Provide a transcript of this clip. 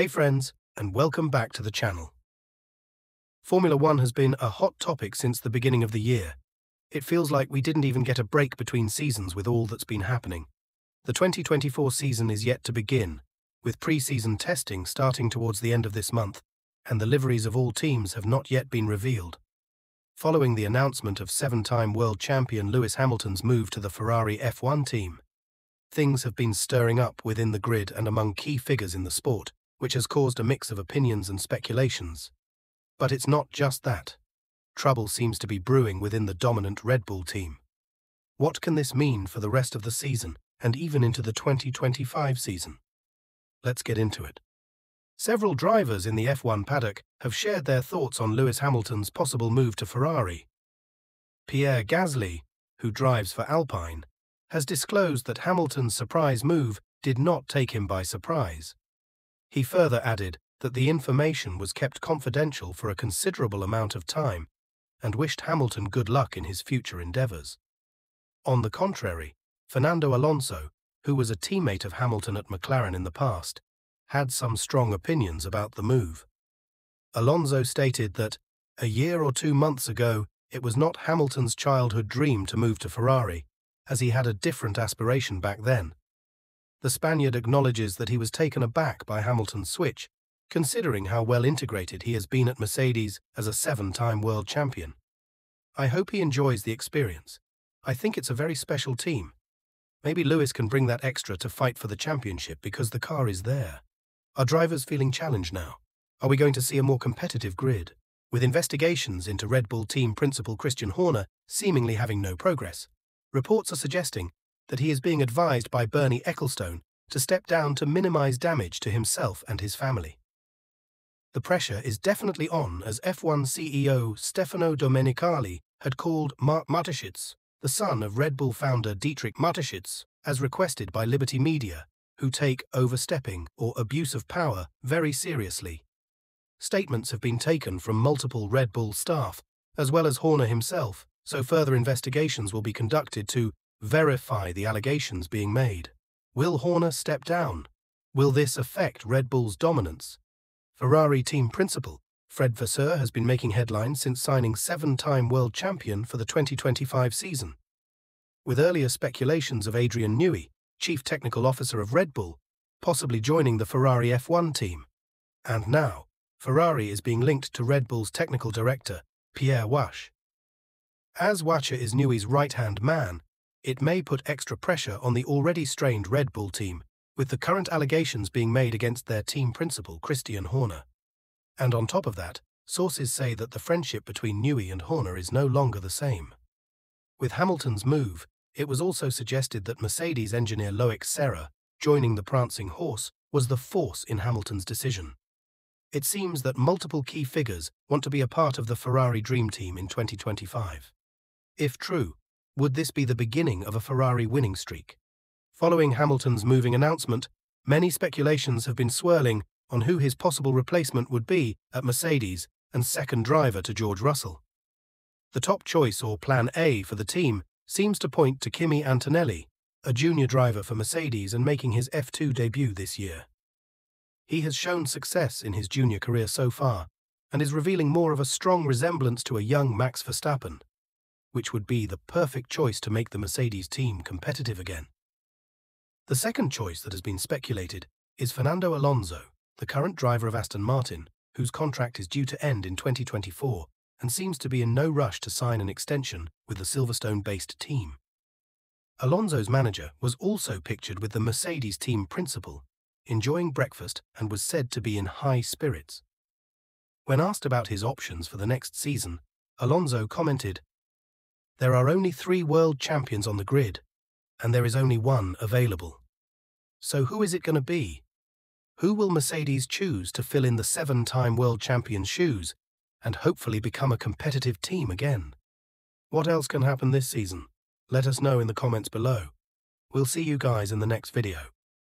Hey friends, and welcome back to the channel. Formula One has been a hot topic since the beginning of the year. It feels like we didn't even get a break between seasons with all that's been happening. The 2024 season is yet to begin, with pre-season testing starting towards the end of this month, and the liveries of all teams have not yet been revealed. Following the announcement of seven-time world champion Lewis Hamilton's move to the Ferrari F1 team, things have been stirring up within the grid and among key figures in the sport, which has caused a mix of opinions and speculations. But it's not just that. Trouble seems to be brewing within the dominant Red Bull team. What can this mean for the rest of the season and even into the 2025 season? Let's get into it. Several drivers in the F1 paddock have shared their thoughts on Lewis Hamilton's possible move to Ferrari. Pierre Gasly, who drives for Alpine, has disclosed that Hamilton's surprise move did not take him by surprise. He further added that the information was kept confidential for a considerable amount of time and wished Hamilton good luck in his future endeavours. On the contrary, Fernando Alonso, who was a teammate of Hamilton at McLaren in the past, had some strong opinions about the move. Alonso stated that, a year or two months ago, it was not Hamilton's childhood dream to move to Ferrari, as he had a different aspiration back then. The Spaniard acknowledges that he was taken aback by Hamilton's switch, considering how well integrated he has been at Mercedes as a seven-time world champion. I hope he enjoys the experience. I think it's a very special team. Maybe Lewis can bring that extra to fight for the championship because the car is there. Are drivers feeling challenged now? Are we going to see a more competitive grid? With investigations into Red Bull team principal Christian Horner seemingly having no progress, reports are suggesting that he is being advised by Bernie Ecclestone to step down to minimize damage to himself and his family. The pressure is definitely on as F1 CEO Stefano Domenicali had called Mark Mateschitz, the son of Red Bull founder Dietrich Mateschitz, as requested by Liberty Media, who take overstepping or abuse of power very seriously. Statements have been taken from multiple Red Bull staff, as well as Horner himself, so further investigations will be conducted to verify the allegations being made. Will Horner step down? Will this affect Red Bull's dominance? Ferrari team principal Fred Vasseur has been making headlines since signing seven-time world champion for the 2025 season. With earlier speculations of Adrian Newey, chief technical officer of Red Bull, possibly joining the Ferrari F1 team. And now, Ferrari is being linked to Red Bull's technical director, Pierre Wache. As Wache is Newey's right-hand man, it may put extra pressure on the already strained Red Bull team, with the current allegations being made against their team principal, Christian Horner. And on top of that, sources say that the friendship between Newey and Horner is no longer the same. With Hamilton's move, it was also suggested that Mercedes engineer Loic Serra, joining the prancing horse, was the force in Hamilton's decision. It seems that multiple key figures want to be a part of the Ferrari Dream Team in 2025. If true, would this be the beginning of a Ferrari winning streak? Following Hamilton's moving announcement, many speculations have been swirling on who his possible replacement would be at Mercedes and second driver to George Russell. The top choice or plan A for the team seems to point to Kimi Antonelli, a junior driver for Mercedes and making his F2 debut this year. He has shown success in his junior career so far and is revealing more of a strong resemblance to a young Max Verstappen which would be the perfect choice to make the Mercedes team competitive again. The second choice that has been speculated is Fernando Alonso, the current driver of Aston Martin, whose contract is due to end in 2024 and seems to be in no rush to sign an extension with the Silverstone-based team. Alonso's manager was also pictured with the Mercedes team principal, enjoying breakfast and was said to be in high spirits. When asked about his options for the next season, Alonso commented, there are only three world champions on the grid, and there is only one available. So who is it going to be? Who will Mercedes choose to fill in the seven-time world champion's shoes and hopefully become a competitive team again? What else can happen this season? Let us know in the comments below. We'll see you guys in the next video.